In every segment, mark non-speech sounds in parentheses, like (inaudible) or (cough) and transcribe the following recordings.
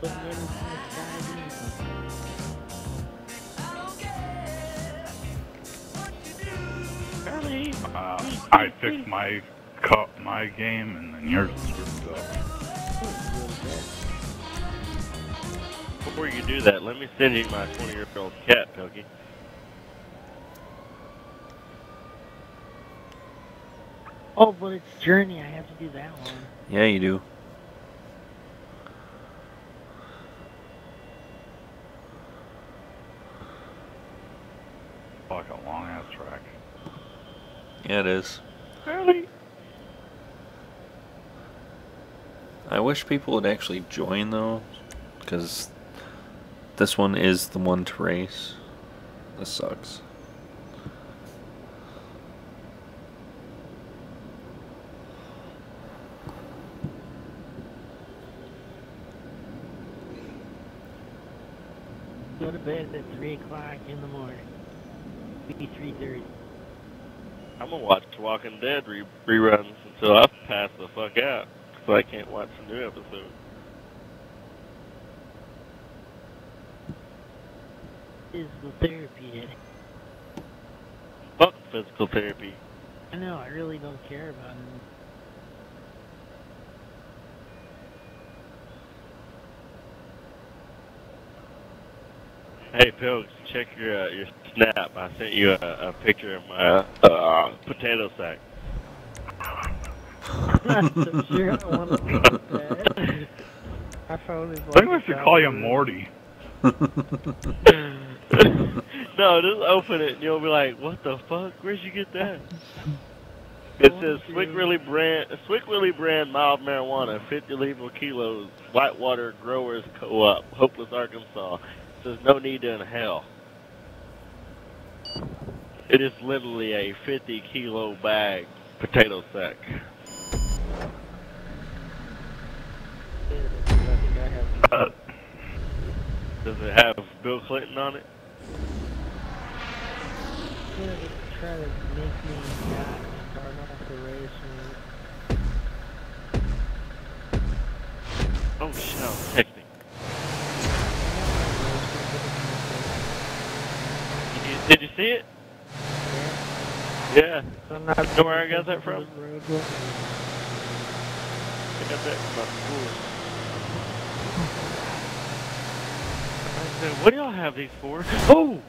Uh, I fixed my cup, my game, and then yours is screwed up. Before you do that, let me send you my 20 year old cat, Pokey. Oh, but it's Journey. I have to do that one. Yeah, you do. Like a long ass track. Yeah, it is. Really? I wish people would actually join though, because this one is the one to race. This sucks. Go to bed at 3 o'clock in the morning. Be 3.30. I'm gonna watch Walking Dead re- reruns until I pass the fuck out, so I can't watch a new episode. Physical therapy. Eddie. Fuck physical therapy. I know, I really don't care about it. Hey, Pilgz, check your uh, your snap. I sent you a, a picture of my uh, potato sack. (laughs) I'm sure (laughs) I want to look at that. My phone I think we should call you. Morty. (laughs) no, just open it and you'll be like, what the fuck? Where'd you get that? It says Slick Willie brand, Slick Willie brand mild marijuana, 50 legal kilos, Whitewater Growers Co-op, Hopeless, Arkansas. Says no need to inhale. It is literally a 50 kilo bag potato sack. Does it have Bill Clinton on it? Oh shit, I was texting. Did you, did you see it? Yeah. I'm not know where I got that from? I got that from my school. I said, what do y'all have these for? (laughs) Oh!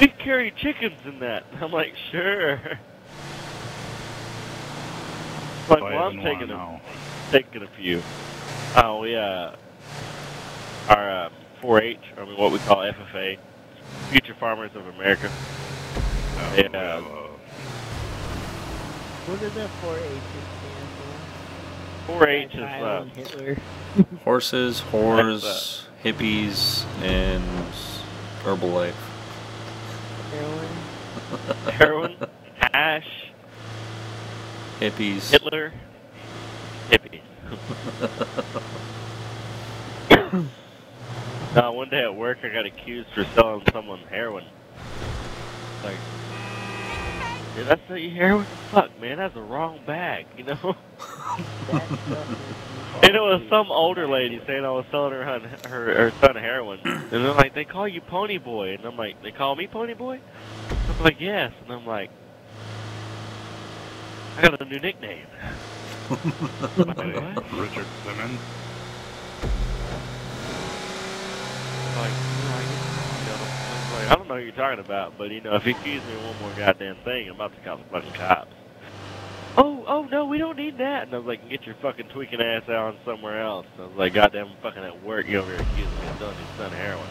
We carry chickens in that. I'm like, sure. (laughs) Like, well, I'm taking a, taking a few. Oh, we, uh, our uh, 4-H, I mean, what we call FFA, Future Farmers of America. Uh, Yeah. we have, uh, What did that 4-H stand 4-H for? is, Kyle uh, Hitler. (laughs) Horses, whores, hippies, and Herbalife. Heroin. (laughs) heroin, Ash. Hippies. Hitler, hippie. (laughs) no, (laughs) uh, one day at work I got accused for selling someone heroin. Like, did I sell you heroin? Fuck, man, that's the wrong bag, you know? That stuff is and it was some older lady saying I was selling her hun- her, her son heroin. And they're like, they call you Pony Boy. And I'm like, they call me Pony Boy? I'm like, yes. And I'm like, I got a new nickname. (laughs) Like. Richard Simmons. Like, I don't know what you're talking about, but you know, if you accuse me of one more goddamn thing, I'm about to call the fucking cops. Oh, oh no, we don't need that. And I was like, get your fucking tweaking ass out somewhere else. I was like, goddamn, I'm fucking at work, you over here accusing me of selling your son heroin.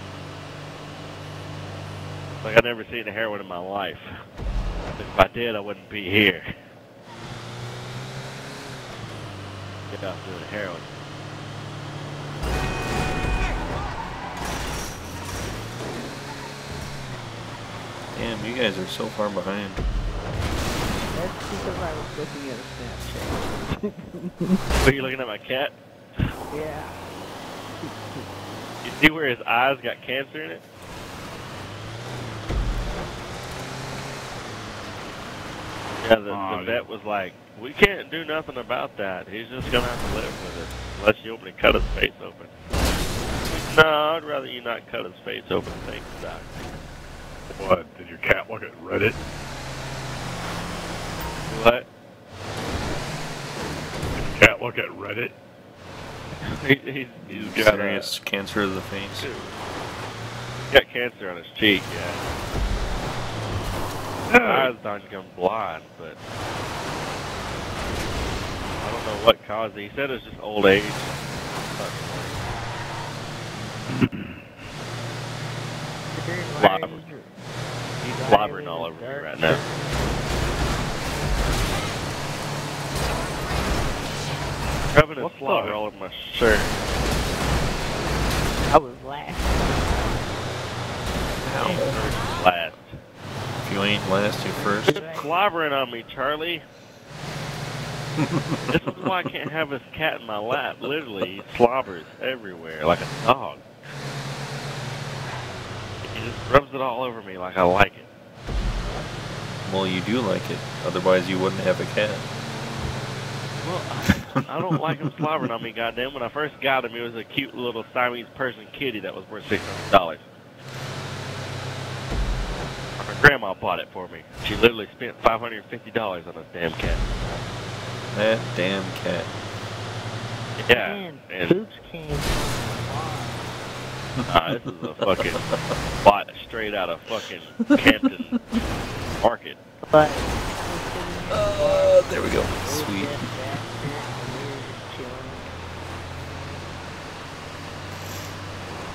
Like I've never seen a heroin in my life. If I did, I wouldn't be here. Get off doing heroin. You guys are so far behind. That's because I was looking at a Snapchat. Are you looking at my cat? yeah. You see where his eyes got cancer in it? Yeah, the, Oh, the vet was like, we can't do nothing about that. He's just gonna have to live with it unless you open and cut his face open. No, I'd rather you not cut his face open. Thanks, Doc. What? Did your cat look at Reddit? What? Did your cat look at Reddit? (laughs) He, he's, he's got, Serious cancer of the face. he's got cancer on his cheek, yeah. His eyes starting to become blind, but I don't know what caused it. He said it's just old age. Slobber. He's slobbering all over me right now. Rubbing his What's slobber all over my shirt. I was laughing. Last. If you ain't last, you first. Slobbering on me, Charlie. this is why I can't have this cat in my lap. Literally, he slobbers everywhere like a dog. He just rubs it all over me like I like it. Well, you do like it. Otherwise, you wouldn't have a cat. Well, I, I don't like him slobbering on me, goddamn. When I first got him, he was a cute little Siamese Persian kitty that was worth six hundred dollars. My grandma bought it for me. She literally spent five hundred and fifty dollars on this damn cat. That damn cat. Yeah, Man, and Poops came. Nah, (laughs) this is a fucking bought straight out of fucking Campton Market. But. Uh, there we go. Sweet.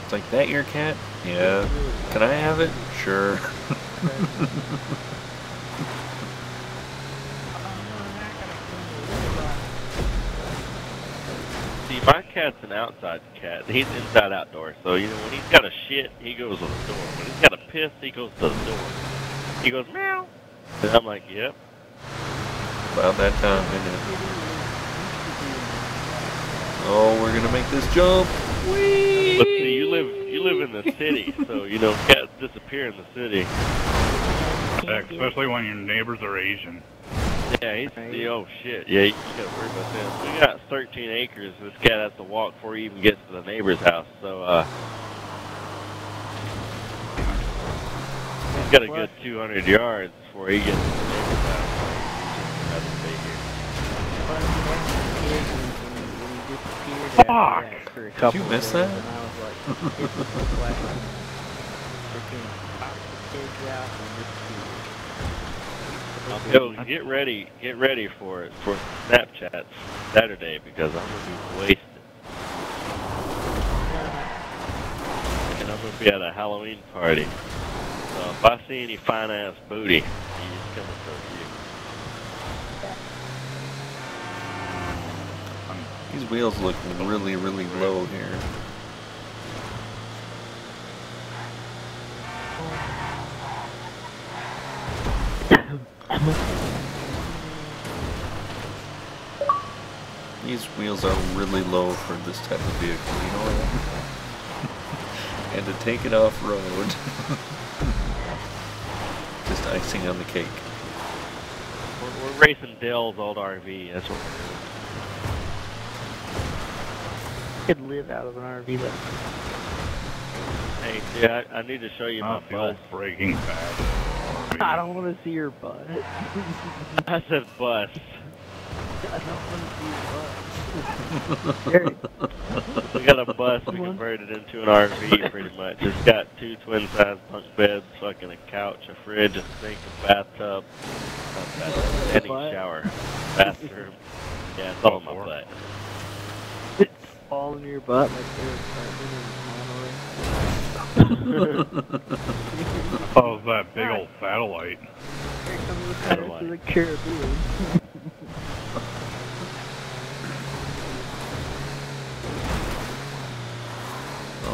It's like that your cat? Yeah. Can I have it? Sure. (laughs) my cat's an outside cat. He's inside outdoor. So, you know, when he's got a shit, he goes to the door. When he's got a piss, he goes to the door. He goes, meow. And I'm like, yep. About that time, isn't it? Oh, we're gonna make this jump. Whee! But see, you live you live in the city, so, you know, cats disappear in the city. Heck, especially when your neighbors are Asian. Yeah, he's the oh shit. Yeah, you, you gotta worry about that. We got 13 acres. This cat has to walk before he even gets to the neighbor's house. So, uh, he's got a good 200 yards before he gets to the neighbor's house. He just has to stay here. Fuck! Did you miss that? And I was like, (laughs) (laughs) it's the flash. Freaking popped the kids out and disappeared. Yo, get ready, get ready for it for Snapchat Saturday because I'm gonna be wasted. And I'm gonna be at a Halloween party. So if I see any fine ass booty, he's come and you. These wheels look really, really low here. These wheels are really low for this type of vehicle, you know what? (laughs) and to take it off road, (laughs) just icing on the cake. We're, we're racing Dale's old RV. That's what. could live out of an RV though. Hey, yeah, I, I need to show you my Not the. Breaking Bad. (laughs) I don't want to see your butt. I said bus. I don't want to see your butt. We got a bus we converted it into an RV pretty much. It's got two twin size bunk beds, fucking a couch, a fridge, a sink, a bathtub, a bath- standing Butt? shower, bathroom. Yeah, it's all in my Four. butt. it's all in your butt like Eric Cartman and (laughs) Oh, it that big old satellite. Here comes the Satellite. Pirates of the Caribbean. (laughs)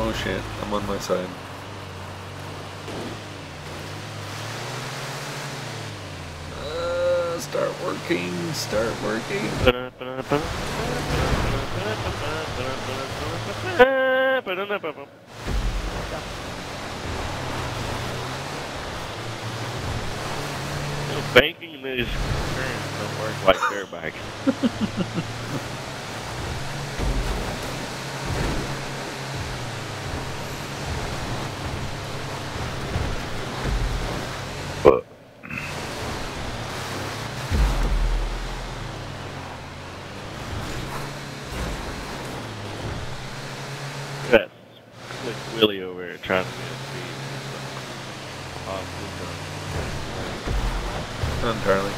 Oh shit, I'm on my side. Uh, start working, start working. Banking these currencies don't work like dirt bike. (laughs) Willie over here trying to get speed. Um, Come on, Charlie.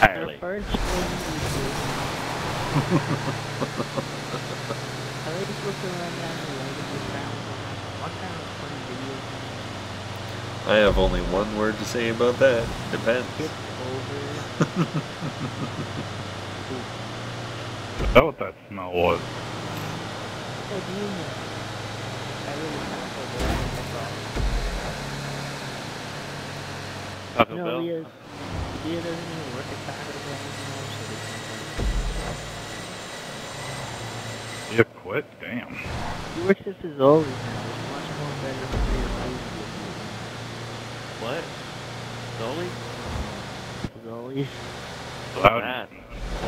entirely. The first thing you do. I like looking around down the lake and just found what kind of fun video I have only one word to say about that. Depends. get over. (laughs) Oh, is that what that smell was? Hey, do you know? I really kind of feel bad. Taco No, Bell? Leah, Leah doesn't even work at Taco Bell anymore, so they can't You quit? Damn. He works at Fazoli's now. It's much more better for your life. What? Dolly? Fazoli's. So What's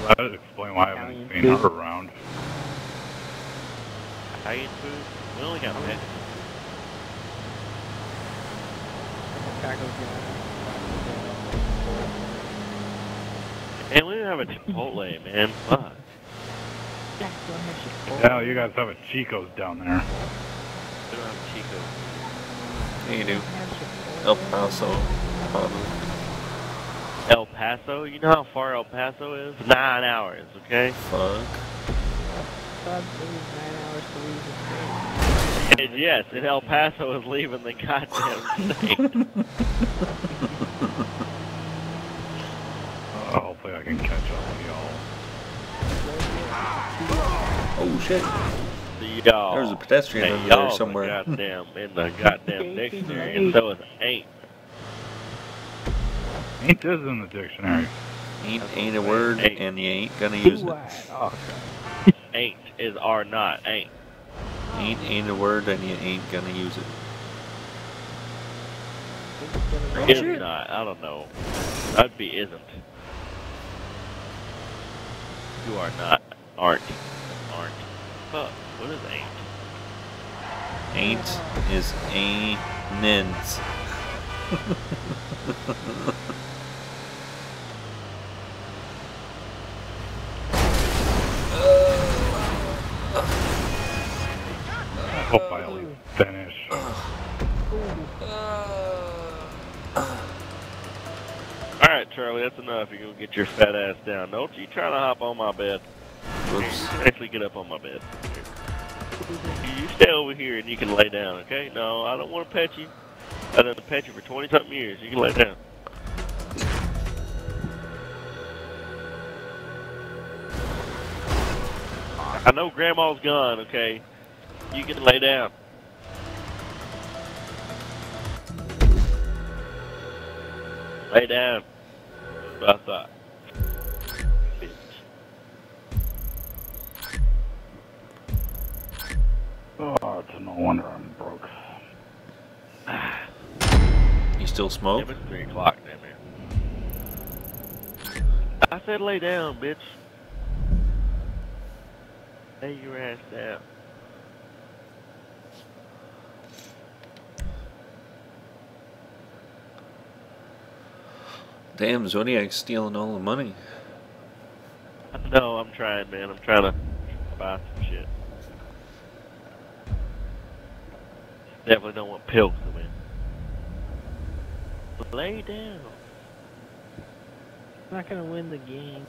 that, that? well, would explain why I haven't Italian seen food. her around. Italian food? We only got Mexican. Taco Bell. And we didn't have a Chipotle, man. Fuck. Jack, don't have Chipotle. Yeah, you guys have a Chico's down there. We don't have Chico. Yeah, you do. Don't have Chipotle. El Paso. Probably. El Paso? You know how far El Paso is? Nine hours, okay? Fuck. Thought it was nine hours to leave the state. And yes, and El Paso is leaving the goddamn state. (laughs) Uh, hopefully I can catch up with y'all. Oh shit. The y'all. There's a pedestrian Hey, under there y'all somewhere. Goddamn, in the goddamn dictionary, and so is ain't. Ain't this in the dictionary? Ain't That's ain't a what word, saying. and you ain't gonna use it. I? Oh, Ain't is are not. Ain't. Ain't ain't a word, and you ain't gonna use it. God. Is not. I don't know. That'd be isn't. You are not. Aren't. Aren't. Fuck. What is ain't? Ain't is ain't. I (laughs) Charlie, that's enough. You're gonna get your fat ass down. Don't you try to hop on my bed. Whoops. (laughs) Actually get up on my bed. You stay over here and you can lay down, okay? No, I don't want to pet you. I've done to pet you for 20 something years. You can lay down. I know Grandma's gone, okay? You can lay down. Lay down. That's what I thought. Bitch. Oh, it's no wonder I'm broke. You still smoke? Damn, it's 3 o'clock, damn it. I said lay down, bitch. Lay your ass down. Damn, Zodiac's stealing all the money. (laughs) No, I'm trying, man. I'm trying to buy some shit. Definitely don't want pills to win. Lay down. I'm not gonna win the game.